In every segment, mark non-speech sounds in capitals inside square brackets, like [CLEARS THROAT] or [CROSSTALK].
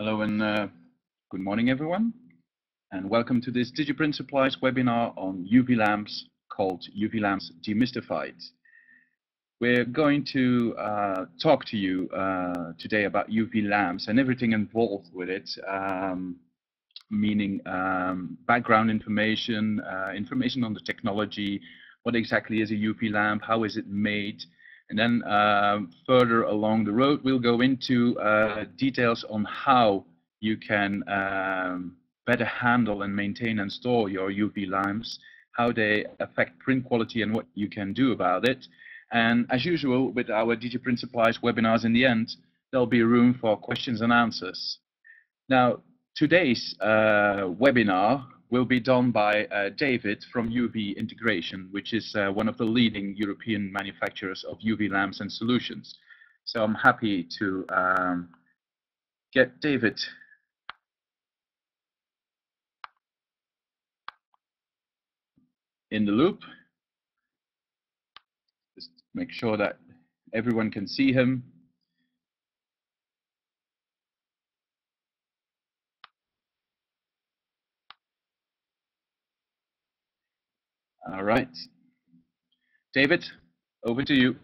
Hello and uh, good morning, everyone, and welcome to this DigiPrint Supplies webinar on UV lamps called UV Lamps Demystified. We're going to uh, talk to you uh, today about UV lamps and everything involved with it, um, meaning um, background information, uh, information on the technology, what exactly is a UV lamp, how is it made, and then uh, further along the road, we'll go into uh, details on how you can um, better handle and maintain and store your UV lamps, how they affect print quality and what you can do about it. And as usual, with our DigiPrint Supplies webinars in the end, there'll be room for questions and answers. Now, today's uh, webinar will be done by uh, David from UV Integration, which is uh, one of the leading European manufacturers of UV lamps and solutions. So I'm happy to um, get David in the loop. Just make sure that everyone can see him. All right. David, over to you.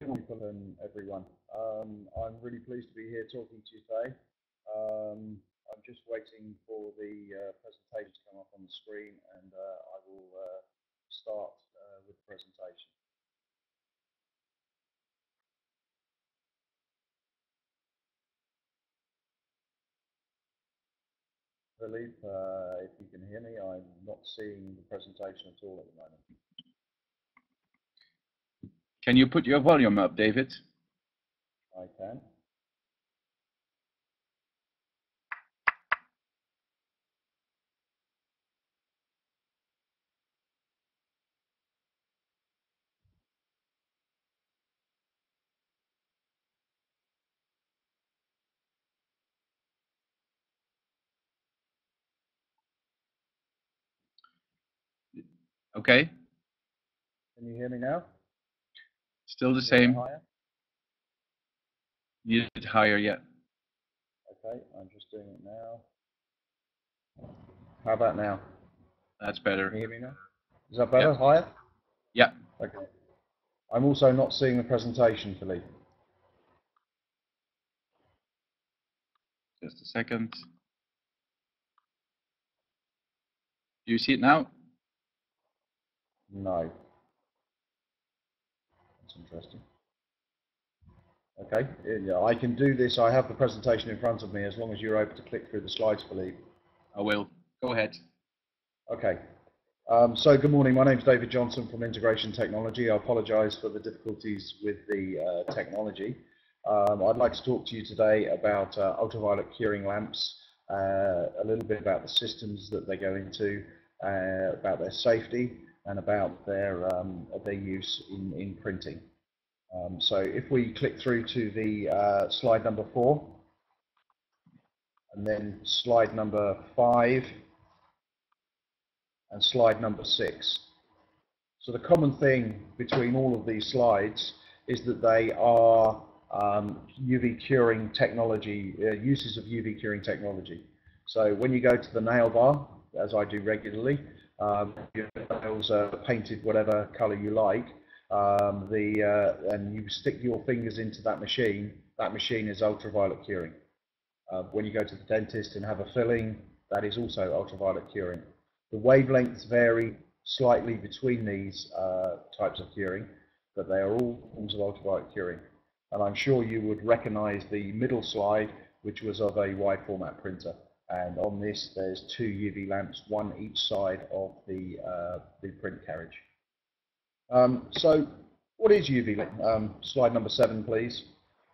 Good morning, everyone. Um, I'm really pleased to be here talking to you today. Um, I'm just waiting for the uh, presentation to come up on the screen and uh, I will uh, start uh, with the presentation. Philippe, uh, if you can hear me, I'm not seeing the presentation at all at the moment. Can you put your volume up, David? I can. Okay, Can you hear me now? still the same. Higher? Need it higher yet. Okay, I'm just doing it now. How about now? That's better. Can you hear me now? Is that better? Higher? Yeah. Okay. I'm also not seeing the presentation, Philippe. Just a second. Do you see it now? No. That's interesting. Okay, yeah, I can do this. I have the presentation in front of me as long as you're able to click through the slides, Philippe. I will. Go ahead. Okay. Um, so good morning. My name is David Johnson from Integration Technology. I apologise for the difficulties with the uh, technology. Um, I'd like to talk to you today about uh, ultraviolet curing lamps, uh, a little bit about the systems that they go into, uh, about their safety, and about their um, their use in in printing. Um, so if we click through to the uh, slide number four, and then slide number five, and slide number six. So the common thing between all of these slides is that they are um, UV curing technology, uh, uses of UV curing technology. So when you go to the nail bar, as I do regularly, um, your nails are painted whatever color you like, um, the, uh, and you stick your fingers into that machine, that machine is ultraviolet curing. Uh, when you go to the dentist and have a filling, that is also ultraviolet curing. The wavelengths vary slightly between these uh, types of curing, but they are all forms of ultraviolet curing. And I'm sure you would recognize the middle slide, which was of a wide format printer. And on this, there's two UV lamps, one each side of the, uh, the print carriage. Um, so what is UV? Um, slide number seven, please.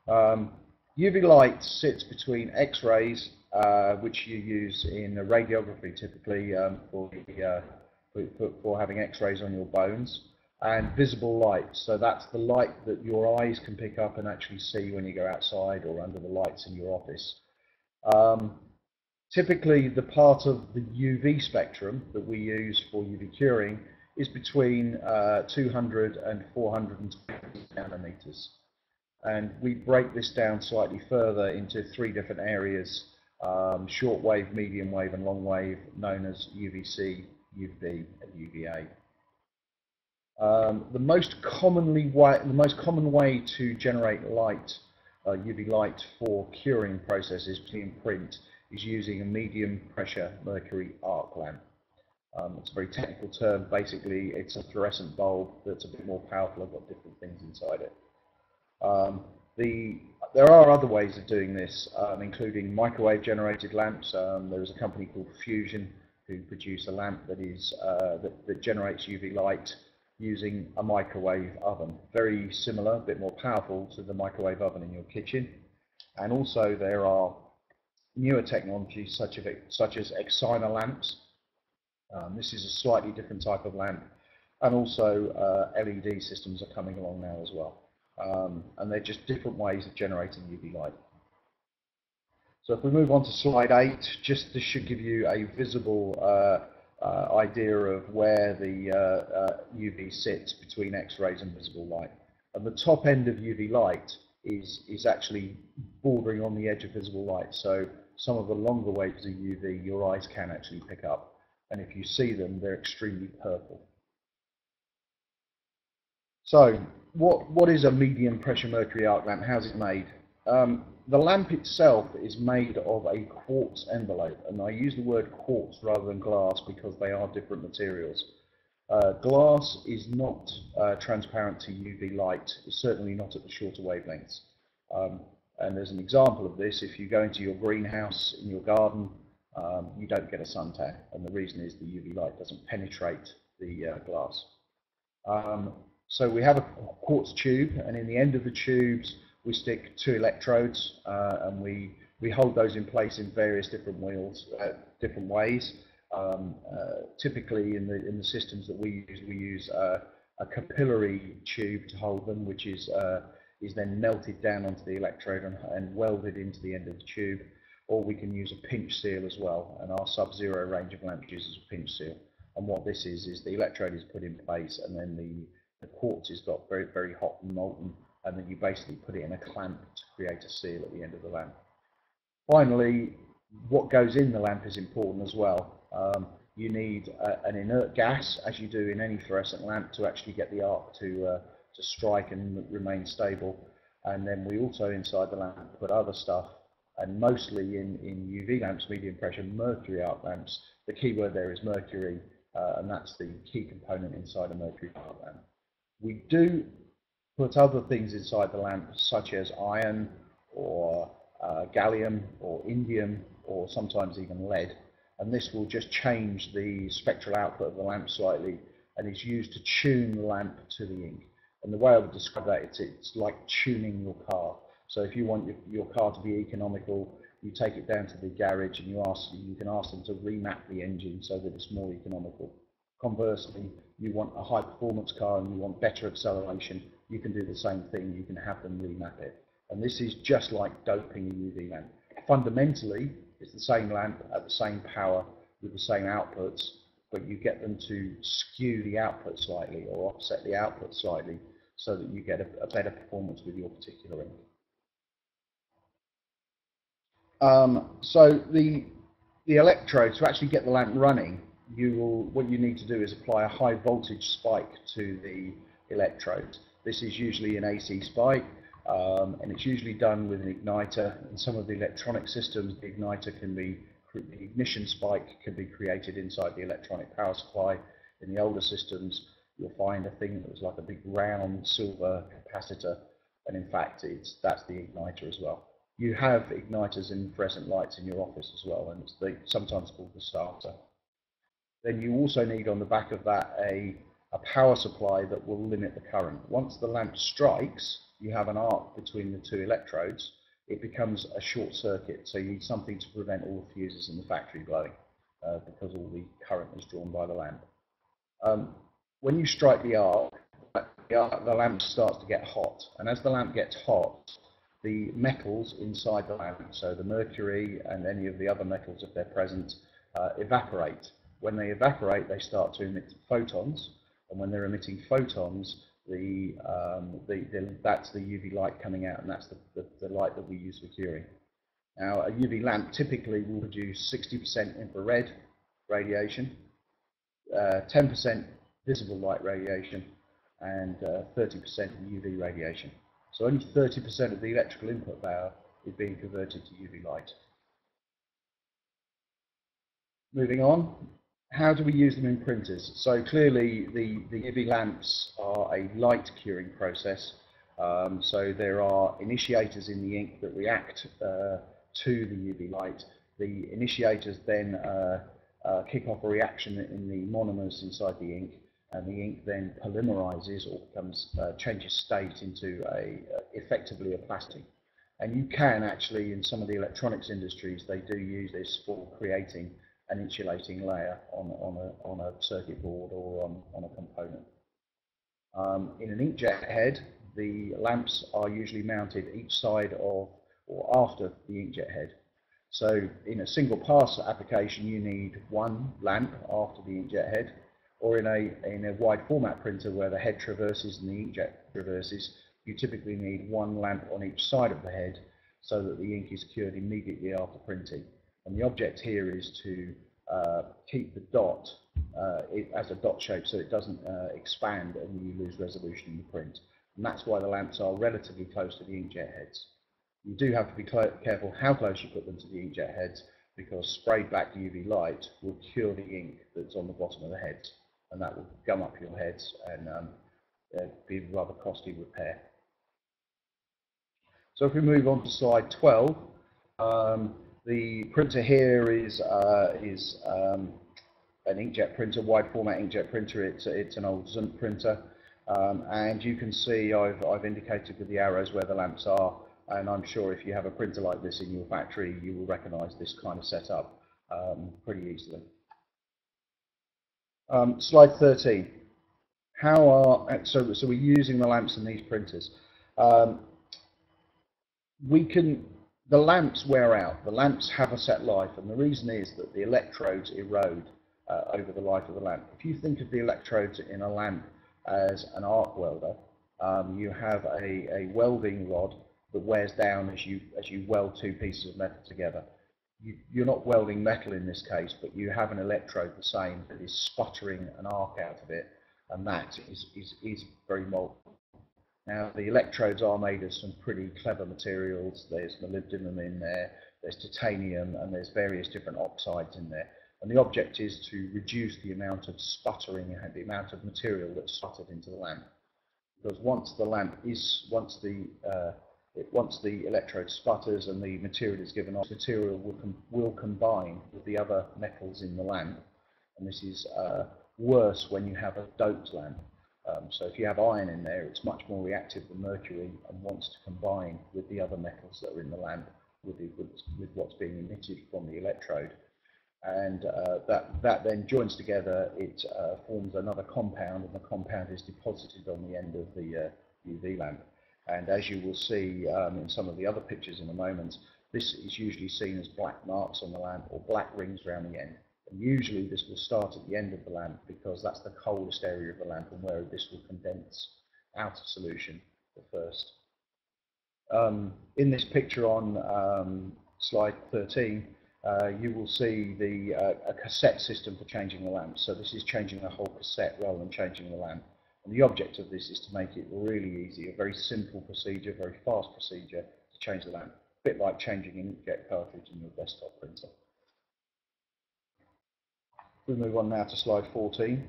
Um, UV light sits between X-rays, uh, which you use in radiography typically um, for, the, uh, for, for, having X-rays on your bones, and visible light. So that's the light that your eyes can pick up and actually see when you go outside or under the lights in your office. Um, typically, the part of the UV spectrum that we use for UV curing is between uh, 200 and 420 nanometers. And we break this down slightly further into three different areas, um, short wave, medium wave and long wave, known as UVC, UV and UVA. Um, the most commonly the most common way to generate light, uh, UV light for curing processes, in print, is using a medium pressure mercury arc lamp. Um, it's a very technical term. Basically, it's a fluorescent bulb that's a bit more powerful. I've got different things inside it. Um, the, there are other ways of doing this, um, including microwave generated lamps. Um, there is a company called Fusion who produce a lamp that is uh, that, that generates UV light using a microwave oven. Very similar, a bit more powerful to the microwave oven in your kitchen. And also there are newer technologies such as, such as Excimer lamps. Um, this is a slightly different type of lamp. And also uh, LED systems are coming along now as well. Um, and they're just different ways of generating UV light. So if we move on to slide 8, just this should give you a visible uh, uh, idea of where the uh, UV uh, sits between X-rays and visible light. And the top end of UV light is, is actually bordering on the edge of visible light. So some of the longer waves of UV your eyes can actually pick up. And if you see them, they're extremely purple. So what, what is a medium pressure mercury arc lamp? How's it made? Um, the lamp itself is made of a quartz envelope, and I use the word quartz rather than glass because they are different materials. Uh, glass is not uh, transparent to UV light, certainly not at the shorter wavelengths. Um, and there's an example of this, if you go into your greenhouse in your garden, um, you don't get a suntan, and the reason is the UV light doesn't penetrate the uh, glass. Um, so we have a quartz tube, and in the end of the tubes, we stick two electrodes uh, and we, we hold those in place in various different wheels, uh, different ways. Um, uh, typically in the, in the systems that we use, we use uh, a capillary tube to hold them, which is, uh, is then melted down onto the electrode and, and welded into the end of the tube. Or we can use a pinch seal as well, and our Sub-Zero range of lamps uses a pinch seal. And what this is, is the electrode is put in place and then the, the quartz is got very, very hot and molten and then you basically put it in a clamp to create a seal at the end of the lamp. Finally, what goes in the lamp is important as well. Um, you need uh, an inert gas, as you do in any fluorescent lamp, to actually get the arc to, uh, to strike and remain stable. And then we also, inside the lamp, put other stuff, and mostly in, in UV lamps, medium pressure mercury arc lamps. The key word there is mercury, uh, and that's the key component inside a mercury arc lamp. We do put other things inside the lamp, such as iron or uh, gallium or indium or sometimes even lead. And this will just change the spectral output of the lamp slightly and is used to tune the lamp to the ink. And the way I would describe that, it's, it's like tuning your car. So if you want your, your car to be economical, you take it down to the garage and you ask you can ask them to remap the engine so that it's more economical. Conversely, you want a high performance car and you want better acceleration, you can do the same thing. You can have them remap it. And this is just like doping a UV lamp. Fundamentally, it's the same lamp at the same power with the same outputs, but you get them to skew the output slightly or offset the output slightly so that you get a, a better performance with your particular ink. Um, so the, the electrode, to actually get the lamp running, you will, what you need to do is apply a high voltage spike to the electrode. This is usually an AC spike, um, and it's usually done with an igniter. In some of the electronic systems, the igniter can be, the ignition spike can be created inside the electronic power supply. In the older systems, you'll find a thing that was like a big round silver capacitor, and in fact, it's that's the igniter as well. You have igniters and fluorescent lights in your office as well, and it's the, sometimes called the starter. Then you also need on the back of that a a power supply that will limit the current. Once the lamp strikes, you have an arc between the two electrodes, it becomes a short circuit. So you need something to prevent all the fuses in the factory blowing uh, because all the current is drawn by the lamp. Um, when you strike the arc, the lamp starts to get hot. And as the lamp gets hot, the metals inside the lamp, so the mercury and any of the other metals if they're present, uh, evaporate. When they evaporate, they start to emit photons, and when they're emitting photons, the, um, the, the, that's the UV light coming out, and that's the, the, the light that we use for curing. Now, a UV lamp typically will produce 60% infrared radiation, 10% uh, visible light radiation, and 30% uh, UV radiation. So only 30% of the electrical input power is being converted to UV light. Moving on, how do we use them in printers? So clearly the, the UV lamps are a light curing process. Um, so there are initiators in the ink that react uh, to the UV light. The initiators then uh, uh, kick off a reaction in the monomers inside the ink and the ink then polymerizes or becomes uh, changes state into a uh, effectively a plastic. And you can actually, in some of the electronics industries, they do use this for creating an insulating layer on, on, a, on a circuit board or on, on a component. Um, in an inkjet head, the lamps are usually mounted each side of or after the inkjet head. So in a single pass application, you need one lamp after the inkjet head, or in a, in a wide format printer where the head traverses and the inkjet traverses, you typically need one lamp on each side of the head so that the ink is cured immediately after printing. And the object here is to uh, keep the dot uh, it, as a dot shape so it doesn't uh, expand and you lose resolution in the print. And that's why the lamps are relatively close to the inkjet heads. You do have to be careful how close you put them to the inkjet heads because sprayed back UV light will cure the ink that's on the bottom of the heads and that will gum up your heads and um, be a rather costly repair. So if we move on to slide 12, um, the printer here is uh, is um, an inkjet printer, wide format inkjet printer. It's it's an old Zünd printer, um, and you can see I've I've indicated with the arrows where the lamps are. And I'm sure if you have a printer like this in your factory, you will recognise this kind of setup um, pretty easily. Um, slide 13. How are so? So we're using the lamps in these printers. Um, we can the lamps wear out. The lamps have a set life, and the reason is that the electrodes erode uh, over the life of the lamp. If you think of the electrodes in a lamp as an arc welder, um, you have a, a welding rod that wears down as you as you weld two pieces of metal together. You, are not welding metal in this case, but you have an electrode the same that is sputtering an arc out of it, and that is, is, is very molten. Now, the electrodes are made of some pretty clever materials. There's molybdenum in there, there's titanium, and there's various different oxides in there. And the object is to reduce the amount of sputtering and the amount of material that's sputtered into the lamp. Because once the lamp is, once the uh, it, once the electrode sputters and the material is given off, material will, com will combine with the other metals in the lamp. And this is uh, worse when you have a doped lamp. Um, so if you have iron in there, it's much more reactive than mercury and wants to combine with the other metals that are in the lamp with, the, with, with what's being emitted from the electrode. And uh, that, that then joins together, it uh, forms another compound, and the compound is deposited on the end of the UV uh, lamp. And as you will see um, in some of the other pictures in a moment, this is usually seen as black marks on the lamp or black rings around the end. And usually this will start at the end of the lamp because that's the coldest area of the lamp and where this will condense out of solution the first. Um, in this picture on um, slide 13, uh, you will see the uh, a cassette system for changing the lamp. So this is changing the whole cassette rather than changing the lamp. And the object of this is to make it really easy, a very simple procedure, very fast procedure to change the lamp. A bit like changing an inkjet cartridge in your desktop printer. We move on now to slide 14.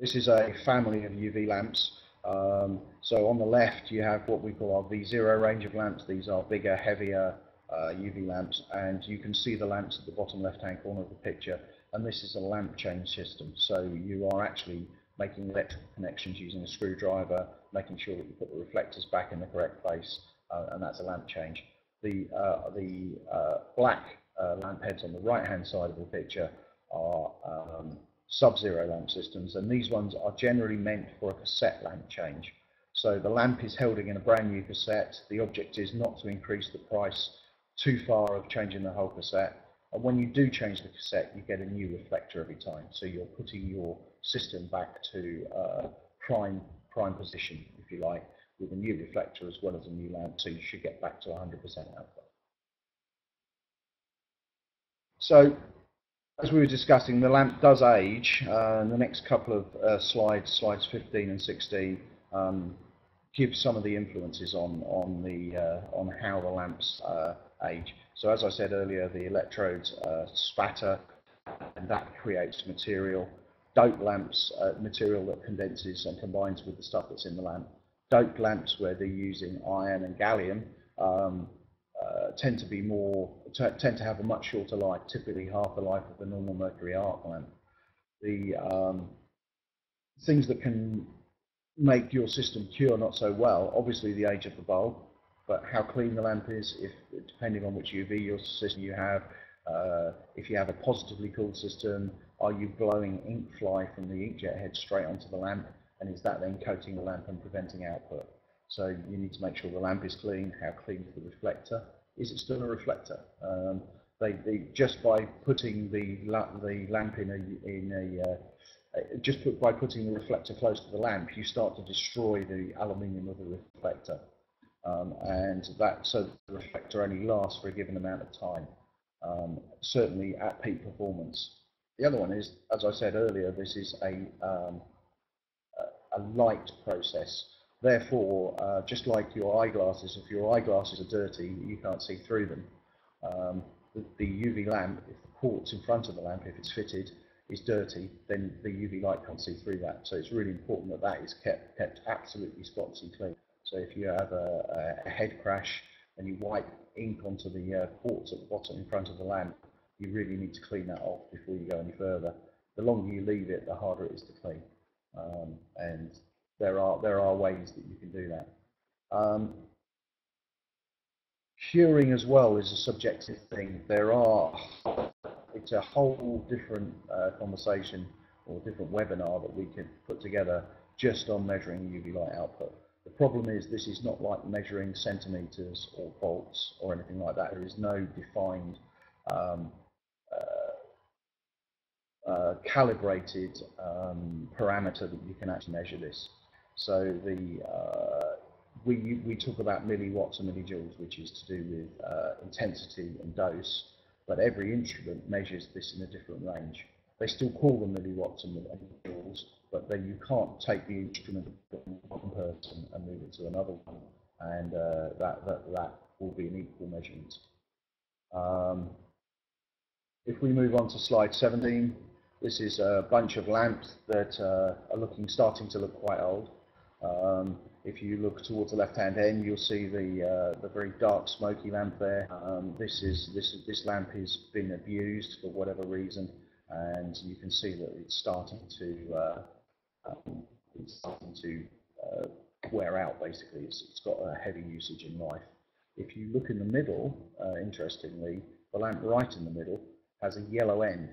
This is a family of UV lamps. Um, so on the left you have what we call our V0 range of lamps. These are bigger, heavier uh, UV lamps and you can see the lamps at the bottom left hand corner of the picture and this is a lamp change system. So you are actually making electrical connections using a screwdriver, making sure that you put the reflectors back in the correct place uh, and that's a lamp change. The, uh, the uh, black uh, lamp heads on the right hand side of the picture are um, sub-zero lamp systems, and these ones are generally meant for a cassette lamp change. So the lamp is held in a brand new cassette. The object is not to increase the price too far of changing the whole cassette. And when you do change the cassette, you get a new reflector every time. So you're putting your system back to uh, prime prime position, if you like, with a new reflector as well as a new lamp, so you should get back to 100% output. So, as we were discussing, the lamp does age. Uh, the next couple of uh, slides, slides 15 and 16, um, give some of the influences on on the uh, on how the lamps uh, age. So as I said earlier, the electrodes uh, spatter, and that creates material. Dope lamps, uh, material that condenses and combines with the stuff that's in the lamp. Dope lamps, where they're using iron and gallium, um, uh, tend to be more tend to have a much shorter life, typically half the life of the normal mercury arc lamp. The um, things that can make your system cure not so well, obviously the age of the bulb, but how clean the lamp is, if depending on which UV your system you have, uh, if you have a positively cooled system, are you blowing ink fly from the inkjet head straight onto the lamp, and is that then coating the lamp and preventing output? So you need to make sure the lamp is clean. How clean is the reflector? Is it still a reflector? Um, they, they, just by putting the la the lamp in a in a uh, uh, just put, by putting the reflector close to the lamp, you start to destroy the aluminium of the reflector, um, and that so the reflector only lasts for a given amount of time. Um, certainly at peak performance. The other one is, as I said earlier, this is a um, a light process. Therefore, uh, just like your eyeglasses, if your eyeglasses are dirty, you can't see through them. Um, the, the, UV lamp, if the quartz in front of the lamp, if it's fitted, is dirty, then the UV light can't see through that. So it's really important that that is kept, kept absolutely spotlessly clean. So if you have a, a, head crash and you wipe ink onto the uh, quartz at the bottom in front of the lamp, you really need to clean that off before you go any further. The longer you leave it, the harder it is to clean. Um, and there are there are ways that you can do that. Um, curing as well is a subjective thing. There are it's a whole different uh, conversation or different webinar that we could put together just on measuring UV light output. The problem is this is not like measuring centimeters or volts or anything like that. There is no defined um, uh, calibrated um, parameter that you can actually measure this. So the uh, we we talk about milliwatts and millijoules, which is to do with uh, intensity and dose, but every instrument measures this in a different range. They still call them milliwatts and millijoules, but then you can't take the instrument from one person and move it to another one, and uh, that, that that will be an equal measurement. Um, if we move on to slide 17, this is a bunch of lamps that uh, are looking starting to look quite old. Um, if you look towards the left-hand end, you'll see the uh, the very dark, smoky lamp there. Um, this is this is, this lamp has been abused for whatever reason, and you can see that it's starting to uh, um, it's starting to uh, wear out. Basically, it's, it's got a heavy usage in life. If you look in the middle, uh, interestingly, the lamp right in the middle has a yellow end.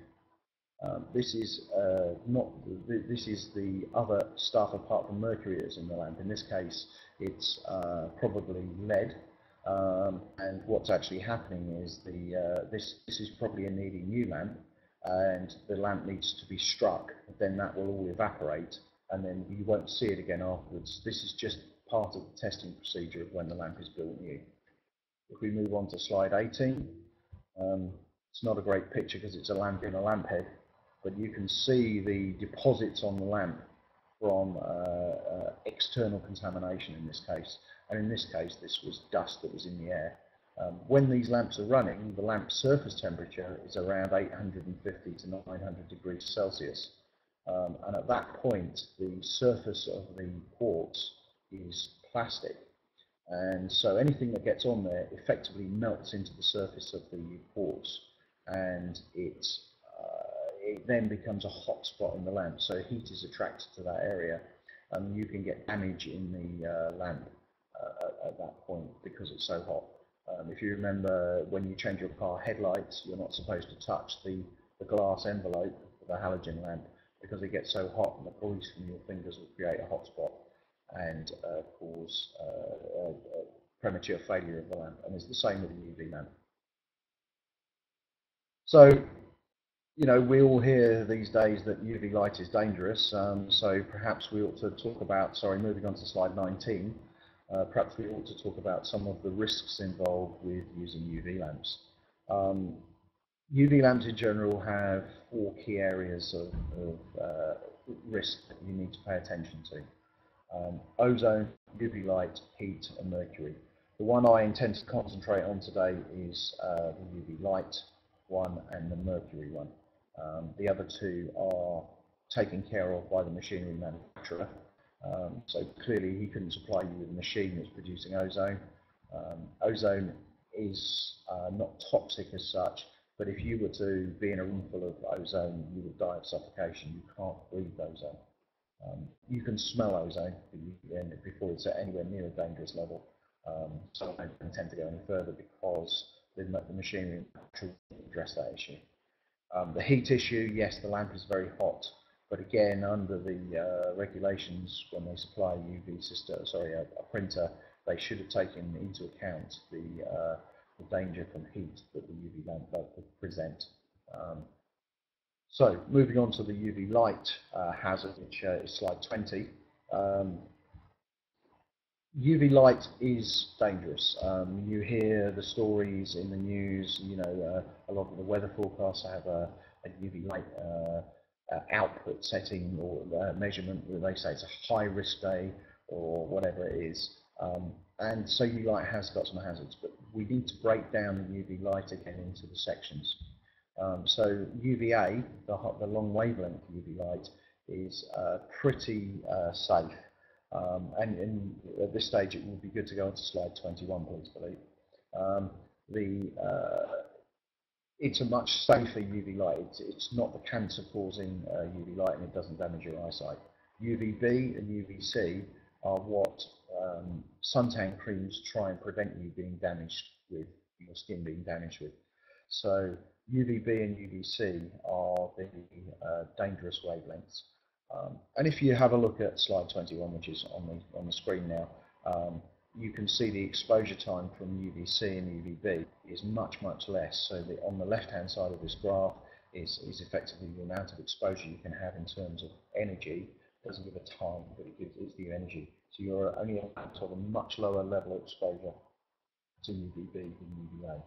Um, this is uh, not. This is the other stuff apart from mercury that's in the lamp. In this case, it's uh, probably lead. Um, and what's actually happening is the uh, this this is probably a nearly new lamp, and the lamp needs to be struck. Then that will all evaporate, and then you won't see it again afterwards. This is just part of the testing procedure of when the lamp is built new. If we move on to slide 18, um, it's not a great picture because it's a lamp in a lamp head but you can see the deposits on the lamp from uh, uh, external contamination in this case. And in this case, this was dust that was in the air. Um, when these lamps are running, the lamp surface temperature is around 850 to 900 degrees Celsius. Um, and at that point, the surface of the quartz is plastic. And so anything that gets on there effectively melts into the surface of the quartz and it it then becomes a hot spot in the lamp. So heat is attracted to that area and you can get damage in the uh, lamp uh, at, at, that point because it's so hot. Um, if you remember when you change your car headlights, you're not supposed to touch the, the glass envelope of the halogen lamp because it gets so hot and the grease from your fingers will create a hot spot and uh, cause uh, premature failure of the lamp. And it's the same with the UV lamp. So you know, we all hear these days that UV light is dangerous, um, so perhaps we ought to talk about, sorry, moving on to slide 19, uh, perhaps we ought to talk about some of the risks involved with using UV lamps. Um, UV lamps in general have four key areas of, of uh, risk that you need to pay attention to. Um, ozone, UV light, heat and mercury. The one I intend to concentrate on today is uh, the UV light one and the mercury one. Um, the other two are taken care of by the machinery manufacturer. Um, so clearly he couldn't supply you with a machine that's producing ozone. Um, ozone is uh, not toxic as such, but if you were to be in a room full of ozone, you would die of suffocation. You can't breathe ozone. Um, you can smell ozone before it's at anywhere near a dangerous level. Um, so I don't intend to go any further because the, machinery will address that issue. Um, the heat issue, yes, the lamp is very hot, but again, under the uh, regulations, when they supply a UV system, sorry, a, a, printer, they should have taken into account the, uh, the danger from heat that the UV lamp does present. Um, so, moving on to the UV light uh, hazard, which uh, is slide 20. Um, UV light is dangerous. Um, you hear the stories in the news, you know, uh, a lot of the weather forecasts have a, a UV light uh, uh, output setting or uh, measurement where they say it's a high risk day or whatever it is. Um, and so UV light has got some hazards, but we need to break down the UV light again into the sections. Um, so UVA, the, the, long wavelength UV light, is uh, pretty uh, safe. Um, and, at this stage, it would be good to go on to slide 21, please, Philippe. Um, the, uh, it's a much safer UV light. It's, it's not the cancer-causing uh, UV light, and it doesn't damage your eyesight. UVB and UVC are what um, suntan creams try and prevent you being damaged with, your skin being damaged with. So UVB and UVC are the uh, dangerous wavelengths. Um, and if you have a look at slide 21, which is on the, on the screen now, um, you can see the exposure time from UVC and UVB is much, much less. So the, on the left-hand side of this graph is, is effectively the amount of exposure you can have in terms of energy. It doesn't give a time, but it gives it's the energy. So you're only at a much lower level of exposure to UVB than UVA.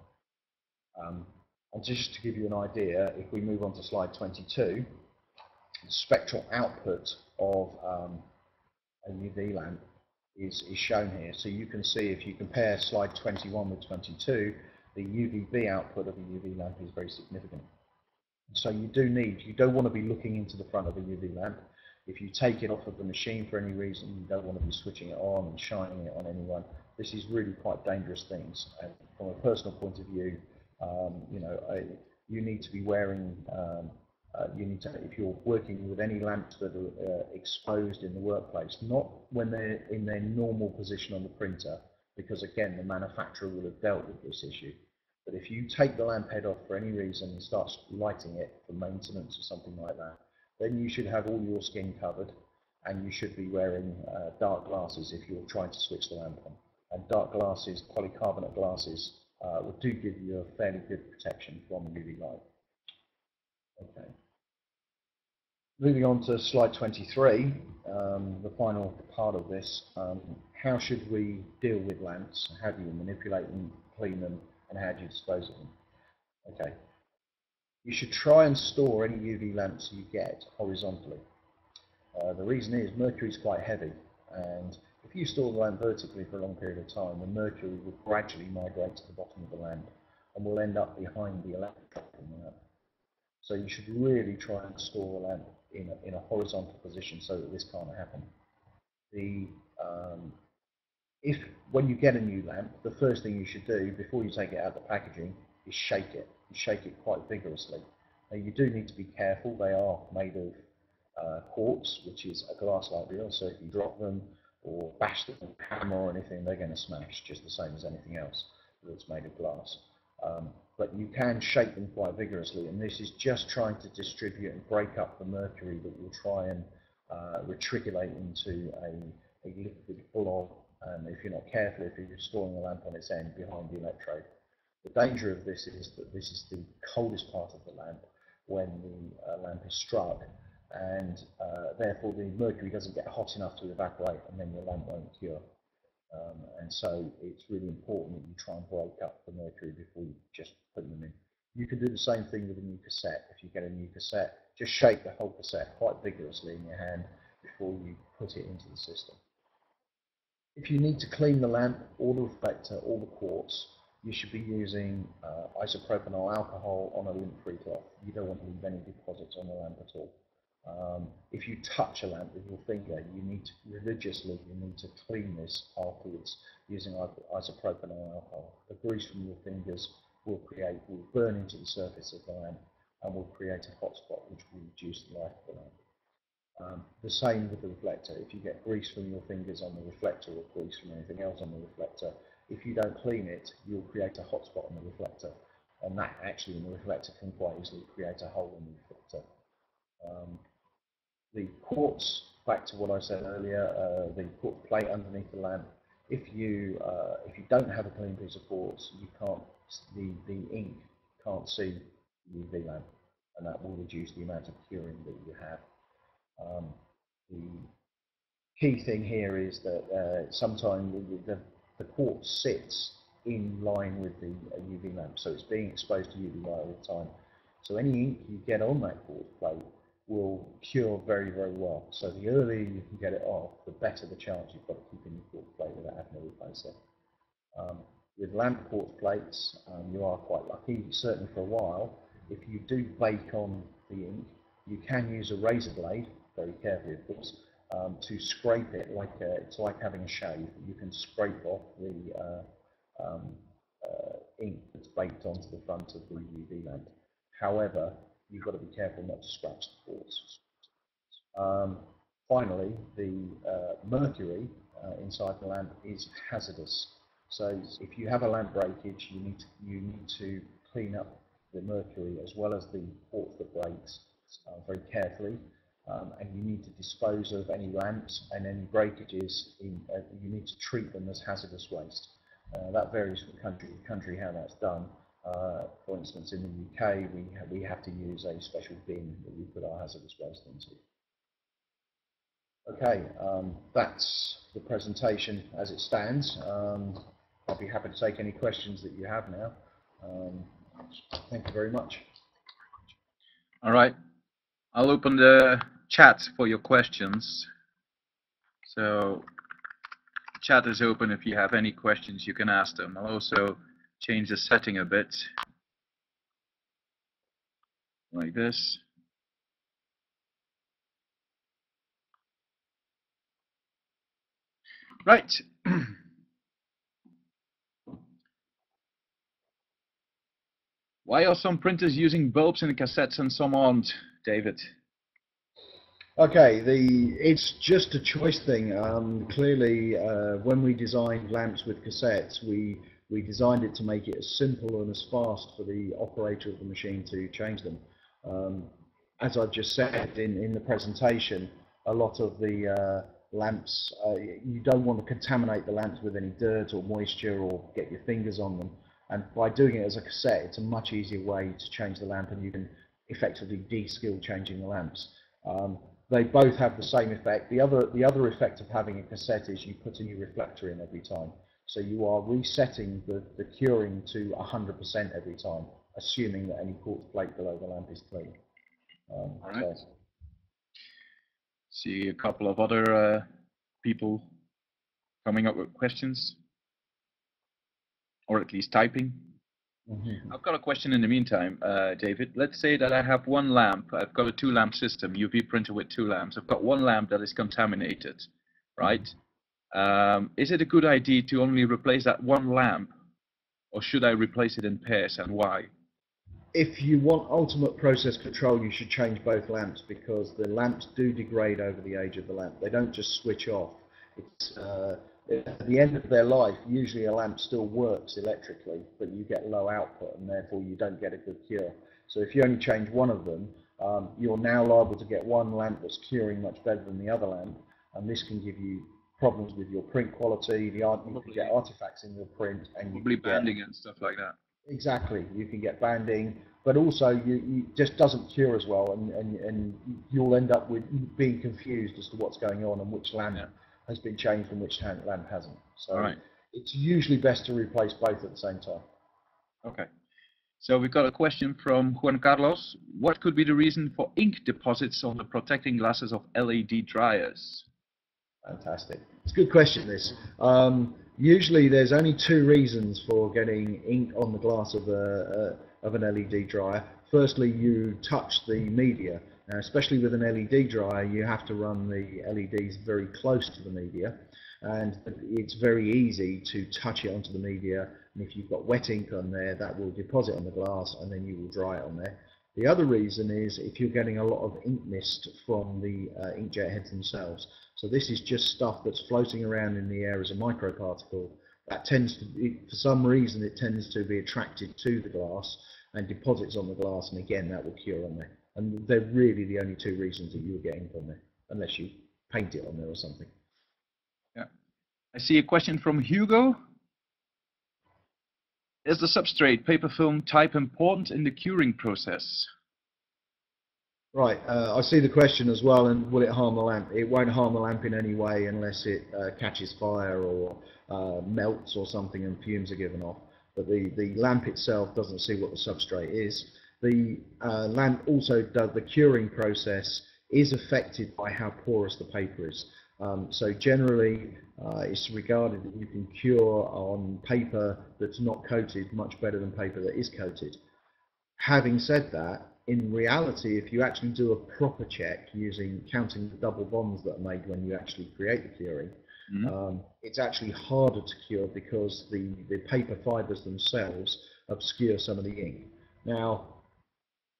Um, and just to give you an idea, if we move on to slide 22, spectral output of um, a UV lamp is, is shown here. So you can see if you compare slide 21 with 22, the UVB output of a UV lamp is very significant. So you do need, you don't want to be looking into the front of a UV lamp. If you take it off of the machine for any reason, you don't want to be switching it on and shining it on anyone. This is really quite dangerous things. And from a personal point of view, um, you know, I, you need to be wearing um, uh, you need to, if you're working with any lamps that are uh, exposed in the workplace, not when they're in their normal position on the printer, because again, the manufacturer will have dealt with this issue. But if you take the lamp head off for any reason and start lighting it for maintenance or something like that, then you should have all your skin covered and you should be wearing uh, dark glasses if you're trying to switch the lamp on. And dark glasses, polycarbonate glasses, uh, do give you a fairly good protection from UV light. Okay. Moving on to slide 23, um, the final part of this, um, how should we deal with lamps? How do you manipulate them, clean them, and how do you dispose of them? Okay. You should try and store any UV lamps you get horizontally. Uh, the reason is mercury is quite heavy, and if you store the lamp vertically for a long period of time, the mercury will gradually migrate to the bottom of the lamp and will end up behind the electric lamp. So you should really try and store the lamp in a, in a horizontal position so that this can't happen. The, um, if when you get a new lamp, the first thing you should do before you take it out of the packaging is shake it. You shake it quite vigorously. Now you do need to be careful. They are made of uh, quartz, which is a glass-like real. So if you drop them or bash them with a hammer or anything, they're going to smash just the same as anything else that's made of glass. Um, but you can shake them quite vigorously, and this is just trying to distribute and break up the mercury that will try and uh, retriculate into a, a liquid blob, and if you're not careful, if you're storing the lamp on its end behind the electrode. The danger of this is that this is the coldest part of the lamp, when the uh, lamp is struck, and uh, therefore the mercury doesn't get hot enough to evaporate, and then your lamp won't cure. Um, and so it's really important that you try and break up the mercury before you just put them in. You can do the same thing with a new cassette. If you get a new cassette, just shake the whole cassette quite vigorously in your hand before you put it into the system. If you need to clean the lamp or the reflector or the quartz, you should be using uh, isopropanol alcohol on a lint-free cloth. You don't want to leave any deposits on the lamp at all. Um, if you touch a lamp with your finger, you need to, religiously, you need to clean this afterwards using isopropanol alcohol. The grease from your fingers will create, will burn into the surface of the lamp and will create a hot spot which will reduce the life of the lamp. Um, the same with the reflector. If you get grease from your fingers on the reflector or grease from anything else on the reflector, if you don't clean it, you'll create a hot spot on the reflector. And that actually in the reflector can quite easily create a hole in the reflector. Um, the quartz, back to what I said earlier, uh, the quartz plate underneath the lamp, if you uh, if you don't have a clean piece of quartz, you can't the the ink can't see the UV lamp, and that will reduce the amount of curing that you have. Um, the key thing here is that uh, sometimes the, the, the quartz sits in line with the UV lamp, so it's being exposed to UV light all the time. So any ink you get on that quartz plate will cure very, very well. So the earlier you can get it off, the better the chance you've got of keeping your quartz plate without having to replace it. Um, with lamp quartz plates, um, you are quite lucky, certainly for a while. If you do bake on the ink, you can use a razor blade, very carefully of course, um, to scrape it like a, it's like having a shave. You can scrape off the uh, um, uh, ink that's baked onto the front of the UV lamp. However, you've got to be careful not to scratch the quartz. Um, finally, the uh, mercury uh, inside the lamp is hazardous. So if you have a lamp breakage, you need to, you need to clean up the mercury as well as the quartz that breaks uh, very carefully. Um, and you need to dispose of any lamps and any breakages. In, uh, you need to treat them as hazardous waste. Uh, that varies from country to country how that's done. Uh, for instance, in the UK, we, ha we have to use a special bin that we put our hazardous waste into. Okay, um, that's the presentation as it stands. Um, I'll be happy to take any questions that you have now. Um, thank you very much. All right. I'll open the chat for your questions. So chat is open if you have any questions you can ask them. I'll also change the setting a bit like this. Right. [CLEARS THROAT] Why are some printers using bulbs in cassettes and some aren't, David? Okay, the it's just a choice thing. Um, clearly, uh, when we designed lamps with cassettes, we we designed it to make it as simple and as fast for the operator of the machine to change them. Um, as I've just said in, in the presentation, a lot of the uh, lamps, uh, you don't want to contaminate the lamps with any dirt or moisture or get your fingers on them. And by doing it as a cassette, it's a much easier way to change the lamp and you can effectively de-skill changing the lamps. Um, they both have the same effect. The other, the other effect of having a cassette is you put a new reflector in every time. So you are resetting the, the curing to 100% every time, assuming that any quartz plate below the lamp is clean. Um, All right. So. See a couple of other uh, people coming up with questions, or at least typing. Mm -hmm. I've got a question in the meantime, uh, David. Let's say that I have one lamp. I've got a two lamp system, UV printer with two lamps. I've got one lamp that is contaminated, right? Um, is it a good idea to only replace that one lamp, or should I replace it in pairs, and why? If you want ultimate process control, you should change both lamps because the lamps do degrade over the age of the lamp. They don't just switch off. It's, uh, at the end of their life, usually a lamp still works electrically, but you get low output, and therefore you don't get a good cure. So if you only change one of them, um, you're now liable to get one lamp that's curing much better than the other lamp, and this can give you problems with your print quality, the art, you can get artifacts in your print, and probably banding get, and stuff like that. Exactly, you can get banding. but also you, you just doesn't cure as well, and, and, and you'll end up with being confused as to what's going on and which lamp Yeah. has been changed and which lamp hasn't. So right. it's usually best to replace both at the same time. Okay. So we've got a question from Juan Carlos. What could be the reason for ink deposits on the protecting glasses of LED dryers? Fantastic. It's a good question, this. Um, usually there's only two reasons for getting ink on the glass of, a, uh, of an LED dryer. Firstly, you touch the media. Now, especially with an LED dryer, you have to run the LEDs very close to the media, and it's very easy to touch it onto the media. And if you've got wet ink on there, that will deposit on the glass, and then you will dry it on there. The other reason is if you're getting a lot of ink mist from the uh, inkjet heads themselves. So this is just stuff that's floating around in the air as a microparticle. That tends to, be, for some reason, it tends to be attracted to the glass and deposits on the glass, and again, that will cure on there. And they're really the only two reasons that you will get ink on there, unless you paint it on there or something. Yeah. I see a question from Hugo. Is the substrate paper film type important in the curing process? Right, uh, I see the question as well, and will it harm the lamp? It won't harm the lamp in any way unless it uh, catches fire or uh, melts or something and fumes are given off. But the, the lamp itself doesn't see what the substrate is. The uh, lamp also does, the curing process is affected by how porous the paper is. Um, so generally, uh, it's regarded that you can cure on paper that's not coated much better than paper that is coated. Having said that, in reality, if you actually do a proper check using counting the double bonds that are made when you actually create the curing, Mhm. um, it's actually harder to cure because the, the paper fibers themselves obscure some of the ink. Now,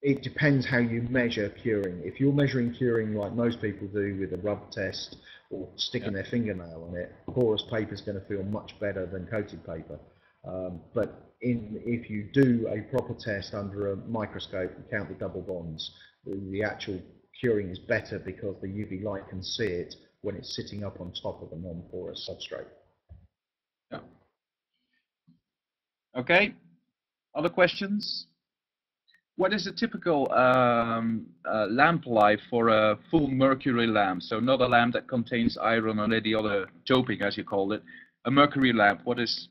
it depends how you measure curing. If you're measuring curing like most people do with a rub test or sticking their fingernail on it, porous paper is going to feel much better than coated paper. Um, but in, if you do a proper test under a microscope and count the double bonds, the, actual curing is better because the UV light can see it when it's sitting up on top of a non-porous substrate. Yeah. Okay. Other questions? What is a typical um, uh, lamp life for a full mercury lamp? So not a lamp that contains iron or any other doping, as you call it. A mercury lamp. What is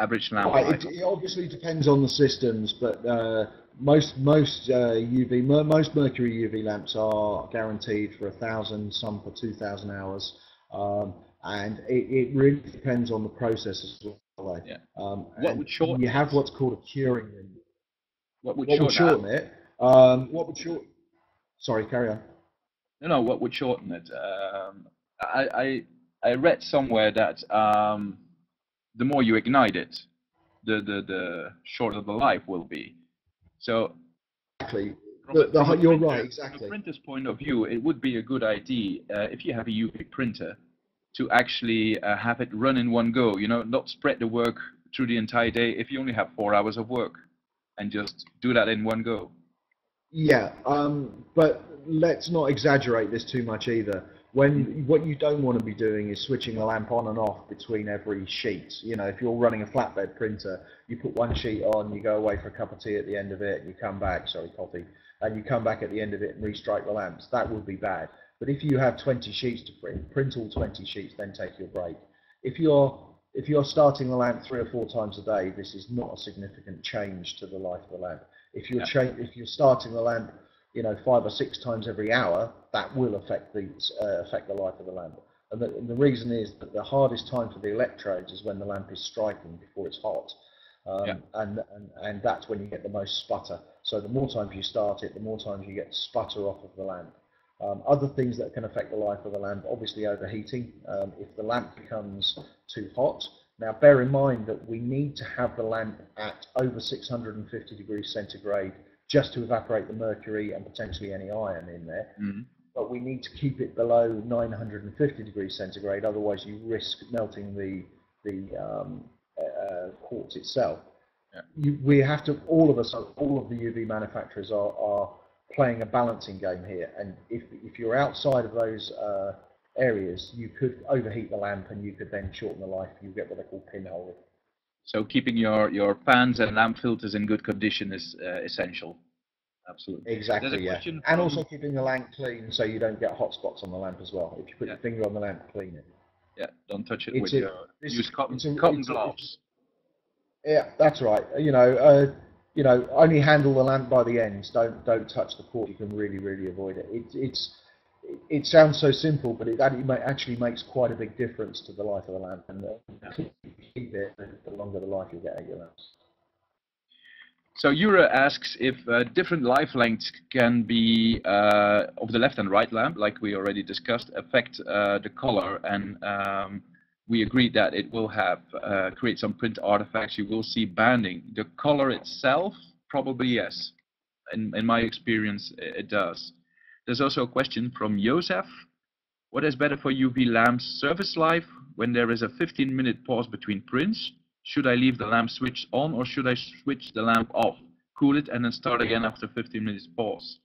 average it, it obviously depends on the systems, but uh, most most uh, UV most mercury UV lamps are guaranteed for a thousand, some for two thousand hours, um, and it, it really depends on the process as well. eh? Yeah. Um, What would shorten You have what's called a curing. What would What would shorten, shorten it? Um, what would shorten? Sorry, carry on. No, no. What would shorten it? Um, I, I I read somewhere that um, the more you ignite it, the the the shorter the life will be. So Exactly. from The- the- you're printer- right, From exactly. a printer's point of view, it would be a good idea uh, if you have a UV printer to actually uh, have it run in one go. You know, not spread the work through the entire day if you only have four hours of work, and just do that in one go. Yeah, um, but let's not exaggerate this too much either. When what you don't want to be doing is switching the lamp on and off between every sheet. You know, if you're running a flatbed printer, you put one sheet on, you go away for a cup of tea at the end of it, and you come back, sorry, coffee, and you come back at the end of it and restrike the lamps. That would be bad. But if you have 20 sheets to print, print all 20 sheets, then take your break. If you're if you're starting the lamp three or four times a day, this is not a significant change to the life of the lamp. If you're if you're starting the lamp, you know, five or six times every hour, that will affect the uh, affect the life of the lamp. And the, and the reason is that the hardest time for the electrodes is when the lamp is striking before it's hot, um, Yeah. and, and and that's when you get the most sputter. So the more times you start it, the more times you get sputter off of the lamp. Um, other things that can affect the life of the lamp, obviously overheating. Um, if the lamp becomes too hot, now bear in mind that we need to have the lamp at over 650 degrees centigrade just to evaporate the mercury and potentially any iron in there. Mhm. But we need to keep it below 950 degrees centigrade, otherwise you risk melting the the um, uh, quartz itself. Yeah. You, we have to, all of us, all of the UV manufacturers are, are playing a balancing game here. And if, if you're outside of those uh, areas, you could overheat the lamp and you could then shorten the life. You get what they call pinhole. So keeping your, your fans and lamp filters in good condition is uh, essential. Absolutely. Exactly, yeah. And from... also keeping the lamp clean so you don't get hot spots on the lamp as well. If you put yeah. your finger on the lamp, clean it. Yeah, don't touch it it's with a, your use cotton, a, cotton gloves. yeah, that's right. You know, uh, you know, only handle the lamp by the ends. Don't don't touch the cord. You can really really avoid it. it it's it sounds so simple, but it actually makes quite a big difference to the life of the lamp, and the, the longer the life you get out your lamps. So Yura asks if uh, different life lengths can be uh, of the left and right lamp, like we already discussed, affect uh, the color, and um, we agreed that it will have uh, create some print artifacts. You will see banding. The color itself, probably yes. In in my experience, it does. There's also a question from Josef. What is better for UV lamp's service life when there is a 15 minute pause between prints? Should I leave the lamp switched on or should I switch the lamp off, cool it and then start again after 15 minutes pause?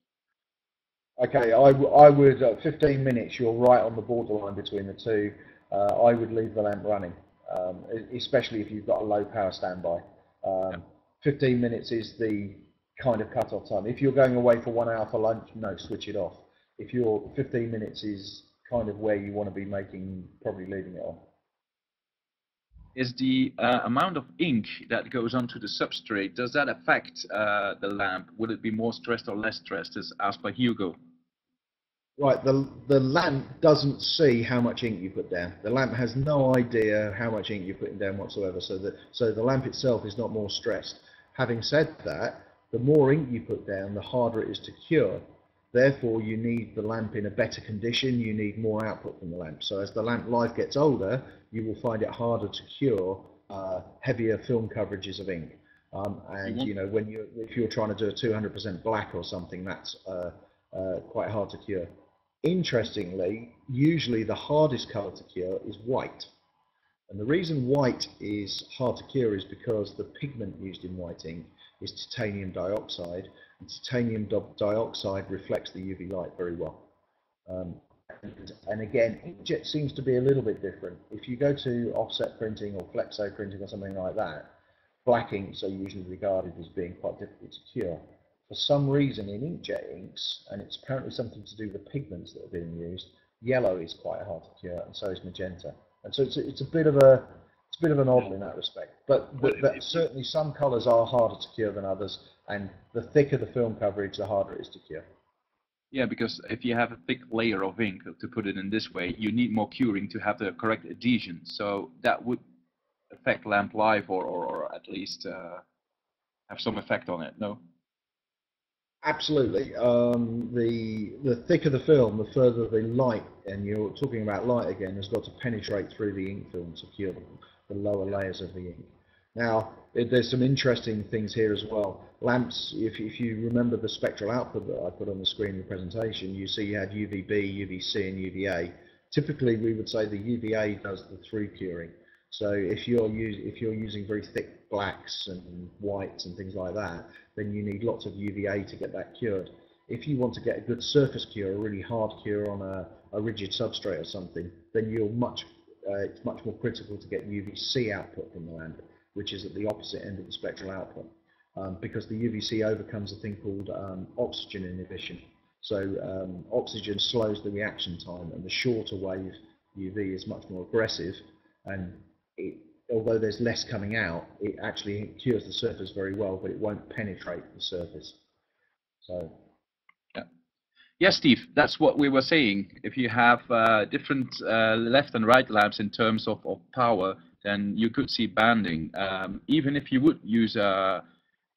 Okay, I, I would, uh, 15 minutes, you're right on the borderline between the two. Uh, I would leave the lamp running, um, especially if you've got a low power standby. Um, 15 minutes is the kind of cut-off time. If you're going away for one hour for lunch, no, switch it off. If your 15 minutes is kind of where you want to be making, probably leaving it on. Is the uh, amount of ink that goes onto the substrate, does that affect uh, the lamp? Would it be more stressed or less stressed, as asked by Hugo? Right, the, the lamp doesn't see how much ink you put down. The lamp has no idea how much ink you're putting down whatsoever, so, that, so the lamp itself is not more stressed. Having said that, the more ink you put down, the harder it is to cure. Therefore, you need the lamp in a better condition, you need more output from the lamp. So as the lamp life gets older, you will find it harder to cure uh, heavier film coverages of ink. Um, and you know, when you if you're trying to do a 200% black or something, that's uh, uh, quite hard to cure. Interestingly, usually the hardest color to cure is white. And the reason white is hard to cure is because the pigment used in white ink is titanium dioxide. And titanium dioxide reflects the UV light very well. Um, and, and, again, inkjet seems to be a little bit different. If you go to offset printing or flexo printing or something like that, black inks are usually regarded as being quite difficult to cure. For some reason in inkjet inks, and it's apparently something to do with the pigments that are being used, yellow is quite hard to cure, and so is magenta. And so it's a, it's a bit of a it's a bit of an odd in that respect. But, but, but certainly some colours are harder to cure than others, and the thicker the film coverage, the harder it is to cure. Yeah, because if you have a thick layer of ink, to put it in this way, you need more curing to have the correct adhesion. So that would affect lamp life, or, or, or at least uh, have some effect on it, no? Absolutely. Um, the the thicker the film, the further the light, and you're talking about light again, has got to penetrate through the ink film to cure them the lower layers of the ink. Now, there's some interesting things here as well. Lamps, if, if you remember the spectral output that I put on the screen in the presentation, you see you had UVB, UVC, and UVA. Typically, we would say the UVA does the through curing. So if you're, use, if you're using very thick blacks and whites and things like that, then you need lots of UVA to get that cured. If you want to get a good surface cure, a really hard cure on a, a rigid substrate or something, then you're much uh, it's much more critical to get UVC output from the lamp, which is at the opposite end of the spectral output, um, because the UVC overcomes a thing called um, oxygen inhibition. So um, oxygen slows the reaction time, and the shorter wave UV is much more aggressive, and it, although there's less coming out, it actually cures the surface very well, but it won't penetrate the surface. So Yes, Steve, that's what we were saying. If you have uh, different uh, left and right lamps in terms of, of power, then you could see banding. Um, even if you would use uh,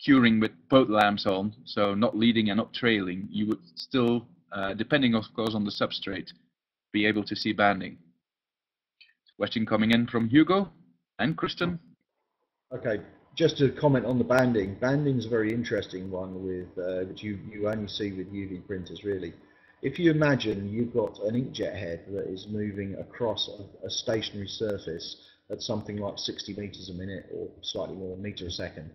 curing with both lamps on, so not leading and not trailing, you would still, uh, depending of course on the substrate, be able to see banding. Question coming in from Hugo and Kristen. Okay, just to comment on the banding, banding is a very interesting one with uh, which you, you only see with UV printers really. If you imagine you've got an inkjet head that is moving across a, a stationary surface at something like 60 meters a minute or slightly more meter a second,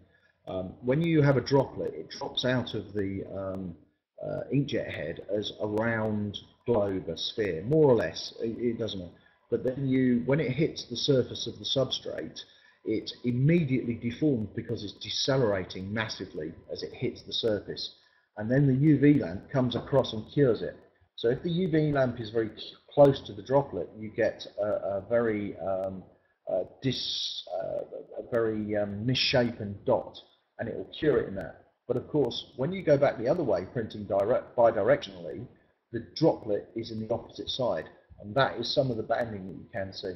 um, when you have a droplet, it drops out of the um, uh, inkjet head as a round globe, a sphere, more or less. It, it doesn't. But then you, when it hits the surface of the substrate, it's immediately deforms because it's decelerating massively as it hits the surface. And then the UV lamp comes across and cures it. So if the UV lamp is very close to the droplet, you get a, a very um, a dis, uh, a very um, misshapen dot, and it will cure it in that. But of course, when you go back the other way, printing direct bidirectionally, the droplet is in the opposite side, and that is some of the banding that you can see.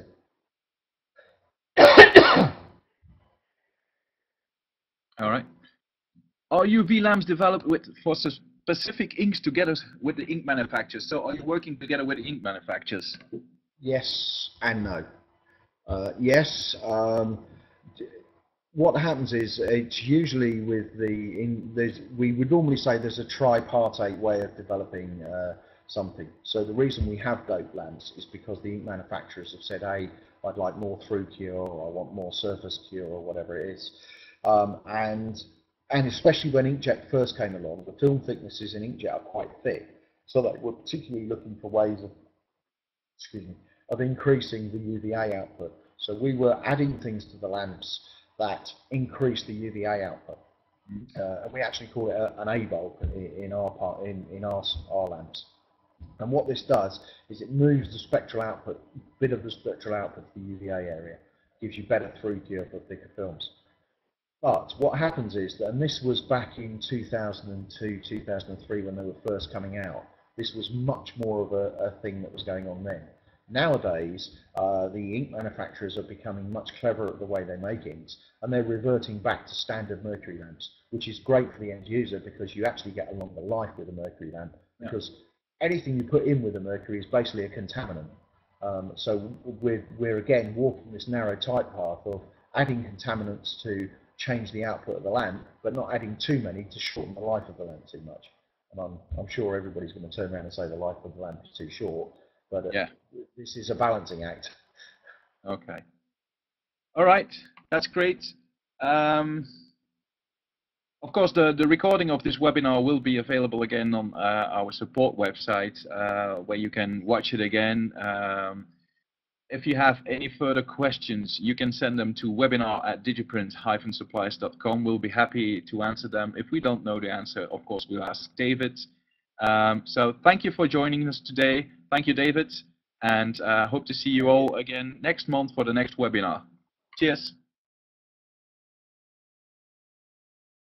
[COUGHS] All right. Are UV lamps developed with for specific inks together with the ink manufacturers? So are you working together with the ink manufacturers? Yes and no. Uh, yes. Um, what happens is it's usually with the in, we would normally say there's a tripartite way of developing uh, something. So the reason we have dope lamps is because the ink manufacturers have said, hey, I'd like more through cure or I want more surface cure or whatever it is. Um, and and especially when inkjet first came along, the film thicknesses in inkjet are quite thick, so that we're particularly looking for ways of, excuse me, of increasing the UVA output. So we were adding things to the lamps that increase the UVA output. Uh, and we actually call it a, an A bulb in, our part in, in our, our lamps. And what this does is it moves the spectral output, bit of the spectral output to the UVA area, gives you better through cure for thicker films. But what happens is that, and this was back in 2002, 2003 when they were first coming out, this was much more of a, a thing that was going on then. Nowadays, uh, the ink manufacturers are becoming much cleverer at the way they make inks, and they're reverting back to standard mercury lamps, which is great for the end user because you actually get a longer life with a mercury lamp, because yeah. anything you put in with a mercury is basically a contaminant. Um, so we're, we're again walking this narrow tight path of adding contaminants to change the output of the lamp, but not adding too many to shorten the life of the lamp too much. And I'm, I'm sure everybody's going to turn around and say the life of the lamp is too short, but uh, yeah. this is a balancing act. Okay. All right, that's great. Um, of course, the, the recording of this webinar will be available again on uh, our support website, uh, where you can watch it again. Um, if you have any further questions, you can send them to webinar at digiprint-supplies.com. We'll be happy to answer them. If we don't know the answer, of course, we'll ask David. Um, so thank you for joining us today. Thank you, David, and uh, hope to see you all again next month for the next webinar. Cheers.